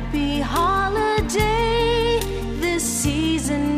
happy holiday. This season